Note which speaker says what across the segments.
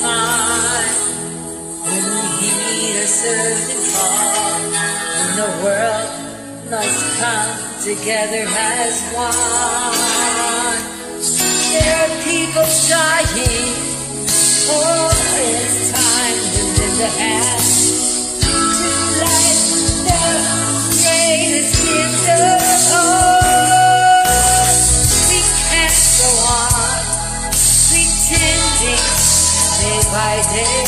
Speaker 1: time when we are certain call, and the world must come together as one. There are people dying, oh, it's time to live a hand. Day by day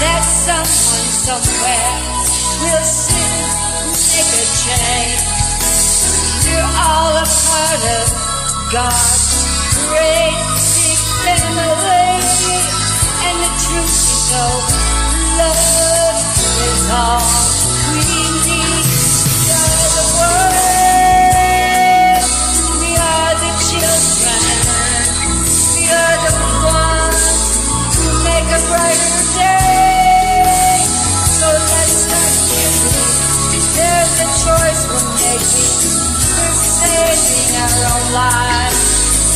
Speaker 1: that someone somewhere will soon make a change. We're all a part of God's great big family, and the truth is, know, love is all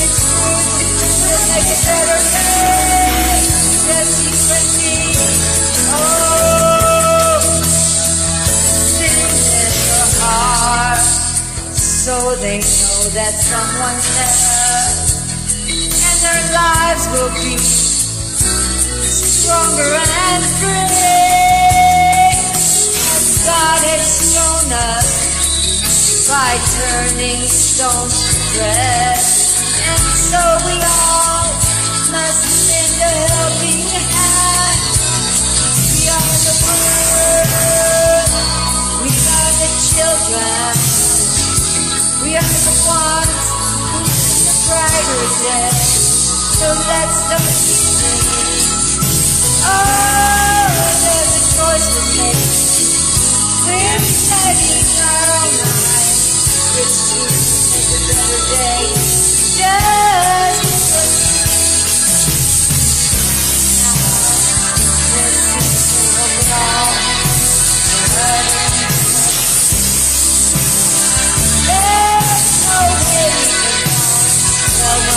Speaker 1: It's. Oh, sing in your heart. So they know that someone's there and their lives will be stronger and free. By turning stones to bread. And so we all must lend a helping hand. We are the world. We are the children. We are the ones who see the brighter day. So let's start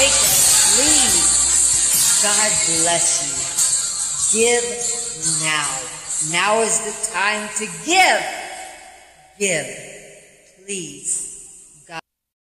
Speaker 1: Wake up, please. God bless you. Give now. Now is the time to give. Give, please.